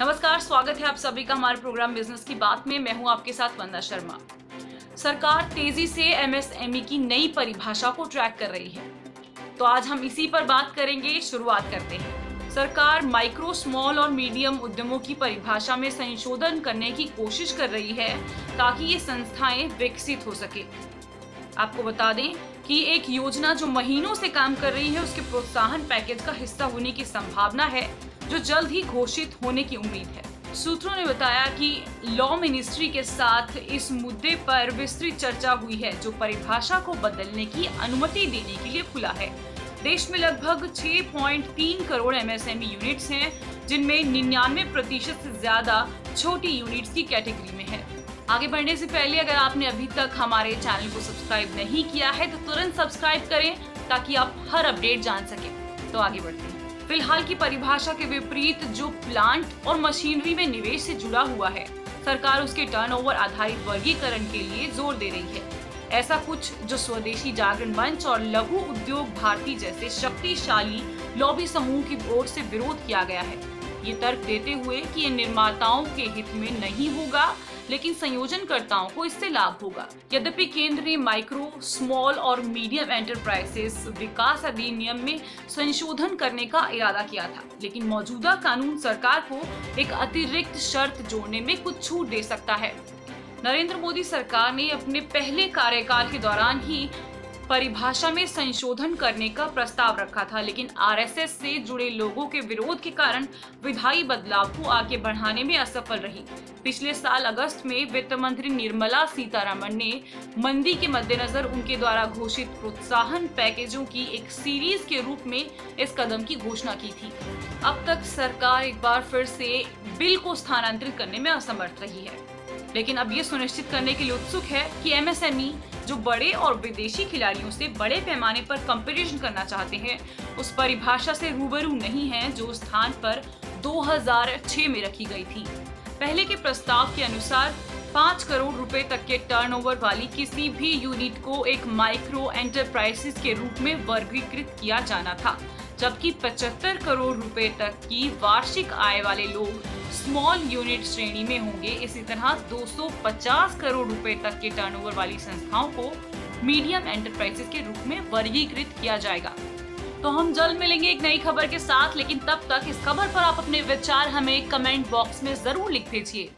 नमस्कार, स्वागत है आप सभी का हमारे प्रोग्राम बिज़नेस की बात में। मैं हूँ आपके साथ वंदा शर्मा। सरकार तेज़ी से एमएसएमई की नई परिभाषा को ट्रैक कर रही है। तो आज हम इसी पर बात करेंगे, शुरुआत करते हैं। सरकार माइक्रो स्मॉल और मीडियम उद्यमों की परिभाषा में संशोधन करने की कोशिश कर रही है ताकि ये संस्थाएँ विकसित हो सके। आपको बता दें कि एक योजना जो महीनों से काम कर रही है, उसके प्रोत्साहन पैकेज का हिस्सा होने की संभावना है। जो जल्द ही घोषित होने की उम्मीद है। सूत्रों ने बताया कि लॉ मिनिस्ट्री के साथ इस मुद्दे पर विस्तृत चर्चा हुई है, जो परिभाषा को बदलने की अनुमति देने के लिए खुला है। देश में लगभग 6.3 करोड़ एमएसएमई यूनिट्स हैं, जिनमें निन्यानवे प्रतिशत से ज़्यादा छोटी यूनिट्स की कैटेगरी में है। आगे बढ़ने से पहले अगर आपने अभी तक हमारे चैनल को सब्सक्राइब नहीं किया है तो तुरंत सब्सक्राइब करें, ताकि आप हर अपडेट जान सकें। तो आगे बढ़ते हैं। फ़िलहाल की परिभाषा के विपरीत जो प्लांट और मशीनरी में निवेश से जुड़ा हुआ है, सरकार उसके टर्नओवर आधारित वर्गीकरण के लिए ज़ोर दे रही है। ऐसा कुछ जो स्वदेशी जागरण मंच और लघु उद्योग भारती जैसे शक्तिशाली लॉबी समूह की ओर से विरोध किया गया है। ये तर्क देते हुए कि ये निर्माताओं के हित में नहीं होगा लेकिन संयोजनकर्ताओं को इससे लाभ होगा। यद्यपि केंद्र ने माइक्रो, स्मॉल और मीडियम एंटरप्राइजेस विकास अधिनियम में संशोधन करने का इरादा किया था, लेकिन मौजूदा कानून सरकार को एक अतिरिक्त शर्त जोड़ने में कुछ छूट दे सकता है। नरेंद्र मोदी सरकार ने अपने पहले कार्यकाल के दौरान ही परिभाषा में संशोधन करने का प्रस्ताव रखा था, लेकिन आरएसएस से जुड़े लोगों के विरोध के कारण विधायी बदलाव को आगे बढ़ाने में असफल रही। पिछले साल अगस्त में वित्त मंत्री निर्मला सीतारमण ने मंदी के मद्देनजर उनके द्वारा घोषित प्रोत्साहन पैकेजों की एक सीरीज़ के रूप में इस कदम की घोषणा की थी। अब तक सरकार एक बार फिर से बिल को स्थानांतरित करने में असमर्थ रही है। लेकिन अब ये सुनिश्चित करने के लिए उत्सुक है कि एमएसएमई जो बड़े और विदेशी खिलाड़ियों से बड़े पैमाने पर कंपटीशन करना चाहते हैं, उस परिभाषा से रूबरू नहीं है जो स्थान पर 2006 में रखी गई थी। पहले के प्रस्ताव के अनुसार पाँच करोड़ रुपए तक के टर्नओवर वाली किसी भी यूनिट को एक माइक्रो एंटरप्राइजेस के रूप में वर्गीकृत किया जाना था। जबकि 75 करोड़ रुपए तक की वार्षिक आय वाले लोग स्मॉल यूनिट श्रेणी में होंगे। इसी तरह 250 करोड़ रुपए तक के टर्नओवर वाली संस्थाओं को मीडियम एंटरप्राइजेस के रूप में वर्गीकृत किया जाएगा। तो हम जल्द मिलेंगे एक नई खबर के साथ, लेकिन तब तक इस खबर पर आप अपने विचार हमें कमेंट बॉक्स में ज़रूर लिख भेजिए।